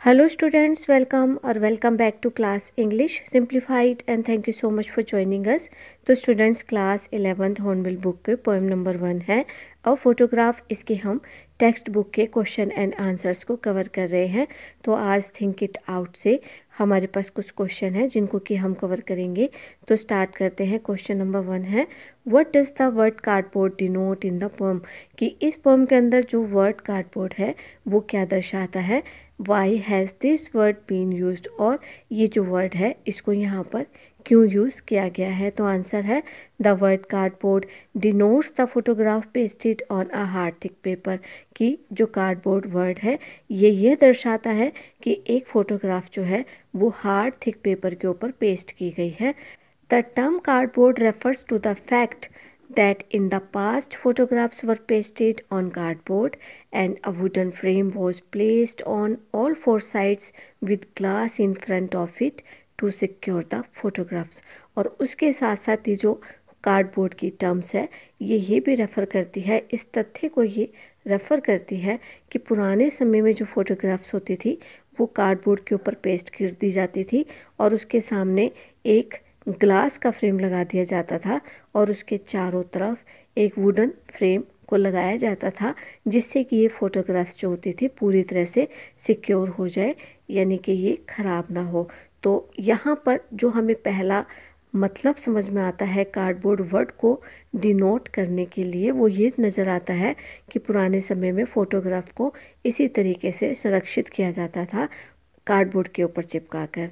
Hello students, welcome or welcome back to class English Simplified and thank you so much for joining us. तो students class 11th Hornbill book के poem number one है। और photograph इसके हम text book के question and answers को cover कर रहे हैं। तो आज थिंक इट आउट से हमारे पास कुछ क्वेश्चन है जिनको कि हम कवर करेंगे। तो स्टार्ट करते हैं क्वेश्चन नंबर वन है। What does the word cardboard denote in the poem कि इस पोम के अंदर जो वर्ड कार्डबोर्ड है वो क्या दर्शाता है? Why has this word been used और ये जो वर्ड है, इसको यहाँ पर क्यों यूज़ किया गया है? तो आंसर है the word cardboard denotes the photograph pasted on a hard thick paper कि जो कार्डबोर्ड वर्ड है, ये ये दर्शाता है कि एक फ़ोटोग्राफ जो है, वो हार्ड थिक पेपर के ऊपर पेस्ट की गई है। The term cardboard refers to the fact that in the past photographs were pasted on cardboard and a wooden frame was placed on all four sides with glass in front of it to secure the photographs और उसके साथ साथ ये जो cardboard की terms है ये ये भी रेफ़र करती है इस तथ्य को ये रेफ़र करती है कि पुराने समय में जो फ़ोटोग्राफ्स होती थी वो कार्डबोर्ड के ऊपर पेस्ट कर दी जाती थी और उसके सामने एक ग्लास का फ्रेम लगा दिया जाता था और उसके चारों तरफ़ एक वुडन फ्रेम को लगाया जाता था, जिससे कि ये फ़ोटोग्राफ जो होती थी पूरी तरह से सिक्योर हो जाए, यानी कि ये ख़राब ना हो। तो यहाँ पर जो हमें पहला मतलब समझ में आता है कार्डबोर्ड वर्ड को डिनोट करने के लिए, वो ये नज़र आता है कि पुराने समय में फ़ोटोग्राफ को इसी तरीके से सुरक्षित किया जाता था कार्डबोर्ड के ऊपर चिपका कर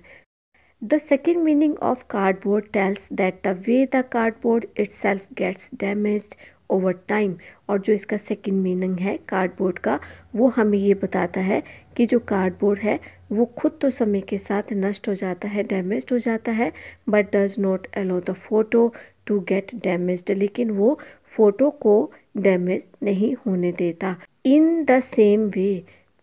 The second meaning of cardboard tells that the way the cardboard itself gets damaged over time, और जो इसका सेकंड मीनिंग है कार्डबोर्ड का, वो हमें ये बताता है कि जो कार्डबोर्ड है, वो खुद तो समय के साथ नष्ट हो जाता है डैमेज हो जाता है but does not allow the photo to get damaged लेकिन वो फ़ोटो को डैमेज नहीं होने देता। In the same way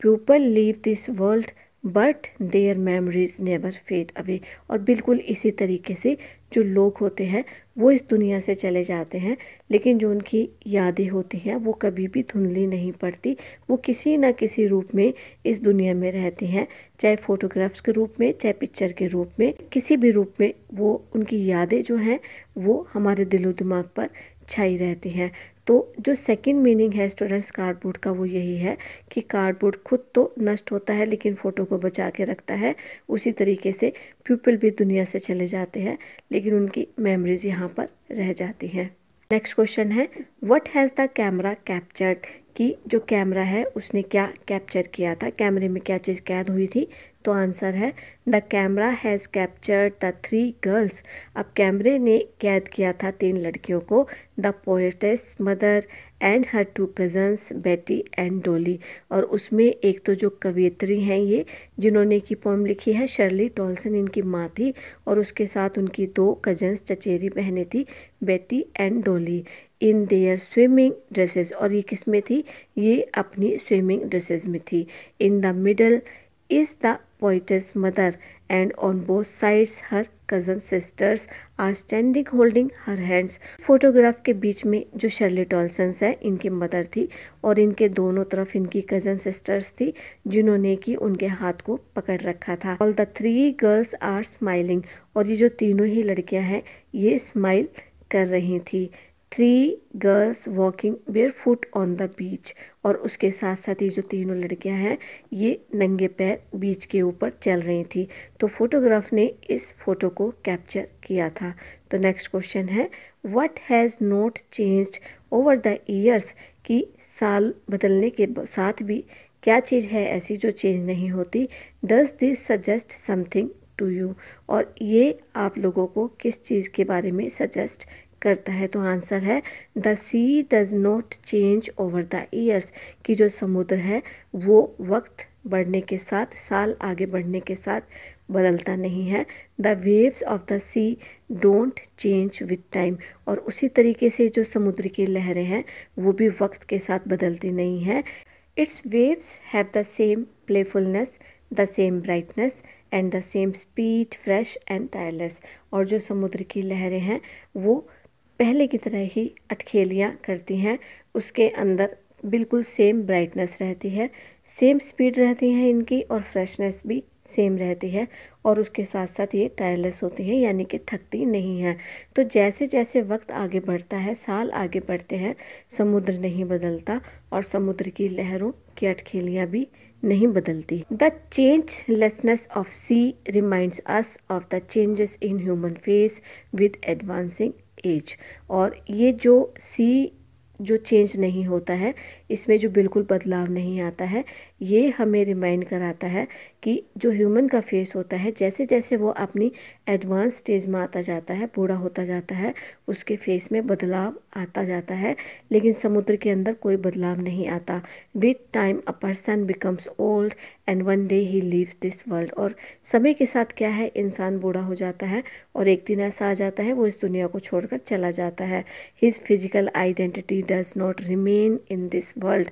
people leave this world but their memories never fade away और बिल्कुल इसी तरीके से जो लोग होते हैं, वो इस दुनिया से चले जाते हैं, लेकिन जो उनकी यादें होती हैं, वो कभी भी धुंधली नहीं पड़ती। वो किसी ना किसी रूप में इस दुनिया में रहती हैं, चाहे फ़ोटोग्राफ्स के रूप में, चाहे पिक्चर के रूप में, किसी भी रूप में वो उनकी यादें जो हैं, वो हमारे दिलो दिमाग पर छाई रहती हैं। तो जो सेकंड मीनिंग है स्टूडेंट्स कार्डबोर्ड का, वो यही है कि कार्डबोर्ड खुद तो नष्ट होता है, लेकिन फ़ोटो को बचा के रखता है। उसी तरीके से प्यूपल भी दुनिया से चले जाते हैं, लेकिन उनकी मेमोरीज यहाँ पर रह जाती हैं। नेक्स्ट क्वेश्चन है what has the camera captured कि जो कैमरा है, उसने क्या कैप्चर किया था, कैमरे में क्या चीज़ कैद हुई थी तो आंसर है, the camera has captured the three girls. अब कैमरे ने कैद किया था तीन लड़कियों को, the poetess mother and her two cousins, Betty and Dolly. और उसमें एक तो जो कवियत्री हैं ये, जिन्होंने की पोम लिखी है शर्ली टॉल्सन इनकी माँ थी, और उसके साथ उनकी दो कजन्स, चचेरी बहनें थी, बेटी एंड डोली। इन देयर स्विमिंग ड्रेसेस और ये किसमें थी? ये अपनी स्विमिंग ड्रेसेस में थी। In the middle is the poet's mother and on both sides her cousin sisters are standing holding her hands photograph के बीच में जो शर्ली टॉल्सन्स है, इनकी मदर थी और इनके दोनों तरफ़ इनकी कज़न सिस्टर्स थी, जिन्होंने कि उनके हाथ को पकड़ रखा था। All the three girls are smiling और ये जो तीनों ही लड़कियाँ हैं, ये स्माइल कर रही थी। Three girls walking barefoot on the beach और उसके साथ साथ ये जो तीनों लड़कियाँ हैं, ये नंगे पैर बीच के ऊपर चल रही थी। तो फोटोग्राफ ने इस फ़ोटो को कैप्चर किया था। तो नेक्स्ट क्वेश्चन है what has not changed over the years कि साल बदलने के साथ भी क्या चीज़ है ऐसी जो चेंज नहीं होती? Does this suggest something to you और ये आप लोगों को किस चीज़ के बारे में सजेस्ट करता है तो आंसर है, the sea does not change over the years कि जो समुद्र है, वो वक्त बढ़ने के साथ, साल आगे बढ़ने के साथ बदलता नहीं है। The waves of the sea don't change with time और उसी तरीके से जो समुद्र की लहरें हैं, वो भी वक्त के साथ बदलती नहीं है। Its waves have the same playfulness, the same brightness, and the same speed fresh and tireless और जो समुद्र की लहरें हैं, वो पहले की तरह ही अटखेलियाँ करती हैं। उसके अंदर बिल्कुल सेम ब्राइटनेस रहती है। सेम स्पीड रहती है इनकी और फ्रेशनेस भी सेम रहती है और उसके साथ साथ ये टायरलेस होती है, यानी कि थकती नहीं है। तो जैसे जैसे वक्त आगे बढ़ता है, साल आगे बढ़ते हैं, समुद्र नहीं बदलता और समुद्र की लहरों की अटखेलियाँ भी नहीं बदलती। The changelessness of sea remind us of the changes in human face with advancing age और ये जो सी जो चेंज नहीं होता है इसमें जो बिल्कुल बदलाव नहीं आता है, ये हमें रिमाइंड कराता है कि जो ह्यूमन का फेस होता है जैसे जैसे वो अपनी एडवांस स्टेज में आता जाता है, बूढ़ा होता जाता है, उसके फेस में बदलाव आता जाता है, लेकिन समुद्र के अंदर कोई बदलाव नहीं आता। With time a person becomes old and one day he leaves this world और समय के साथ क्या है? इंसान बूढ़ा हो जाता है और एक दिन ऐसा आ जाता है, वो इस दुनिया को छोड़कर चला जाता है। His physical identity does not remain in this world.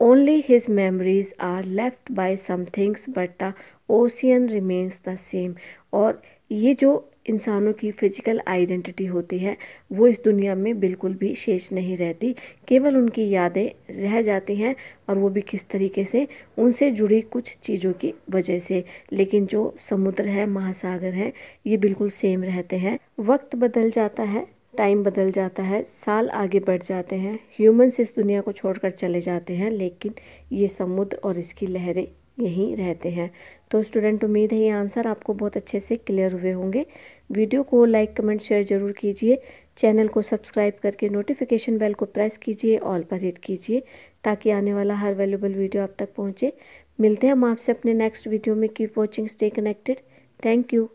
Only his memories are left by some things, but the ocean remains the same. और ये जो इंसानों की फ़िज़िकल आइडेंटिटी होती है, वो इस दुनिया में बिल्कुल भी शेष नहीं रहती केवल उनकी यादें रह जाती हैं और वो भी किस तरीके से उनसे जुड़ी कुछ चीज़ों की वजह से लेकिन जो समुद्र है, महासागर है, ये बिल्कुल सेम रहते हैं वक्त बदल जाता है टाइम बदल जाता है, साल आगे बढ़ जाते हैं ह्यूमंस इस दुनिया को छोड़कर चले जाते हैं, लेकिन ये समुद्र और इसकी लहरें यहीं रहते हैं। तो स्टूडेंट उम्मीद है ये आंसर आपको बहुत अच्छे से क्लियर हुए होंगे। वीडियो को लाइक कमेंट शेयर ज़रूर कीजिए। चैनल को सब्सक्राइब करके नोटिफिकेशन बेल को प्रेस कीजिए ऑल पर हिट कीजिए, ताकि आने वाला हर वैल्यूबल वीडियो आप तक पहुँचे। मिलते हैं हम आपसे अपने नेक्स्ट वीडियो में। Keep watching stay connected thank you